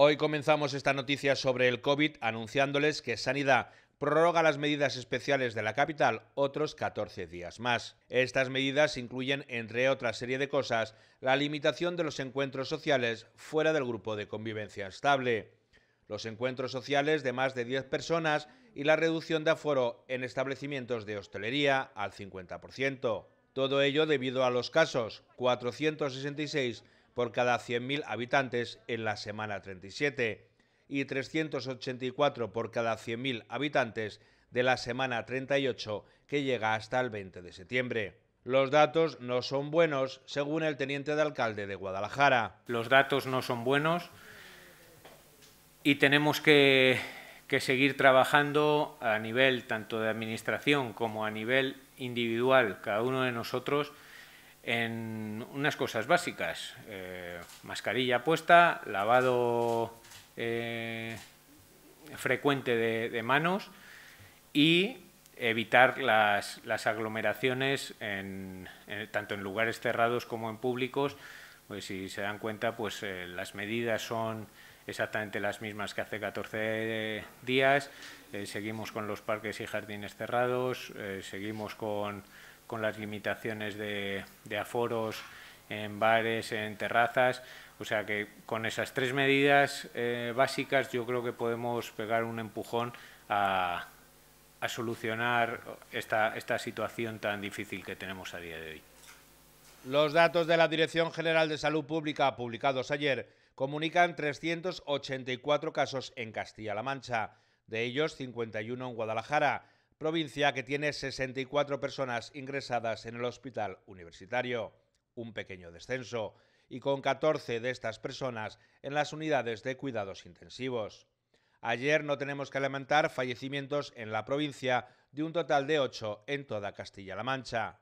Hoy comenzamos esta noticia sobre el COVID anunciándoles que Sanidad prorroga las medidas especiales de la capital otros 14 días más. Estas medidas incluyen, entre otra serie de cosas, la limitación de los encuentros sociales fuera del grupo de convivencia estable, los encuentros sociales de más de 10 personas y la reducción de aforo en establecimientos de hostelería al 50%. Todo ello debido a los casos 466 por cada 100.000 habitantes en la semana 37 y 384 por cada 100.000 habitantes de la semana 38 que llega hasta el 20 de septiembre. Los datos no son buenos, según el teniente de alcalde de Guadalajara. Los datos no son buenos y tenemos que, que seguir trabajando a nivel tanto de administración como a nivel individual, cada uno de nosotros, en unas cosas básicas. Eh, mascarilla puesta, lavado eh, frecuente de, manos y evitar las, aglomeraciones tanto en lugares cerrados como en públicos. Pues si se dan cuenta, pues eh, las medidas son exactamente las mismas que hace 14 días. seguimos con los parques y jardines cerrados, seguimos con con las limitaciones de, aforos en bares, en terrazas. O sea que con esas tres medidas eh, básicas yo creo que podemos pegar un empujón a, solucionar esta, esta situación tan difícil que tenemos a día de hoy. Los datos de la Dirección General de Salud Pública publicados ayer comunican 384 casos en Castilla-La Mancha, de ellos 51 en Guadalajara, provincia que tiene 64 personas ingresadas en el hospital universitario, un pequeño descenso, y con 14 de estas personas en las unidades de cuidados intensivos. Ayer no tenemos que lamentar fallecimientos en la provincia de un total de 8 en toda Castilla-La Mancha.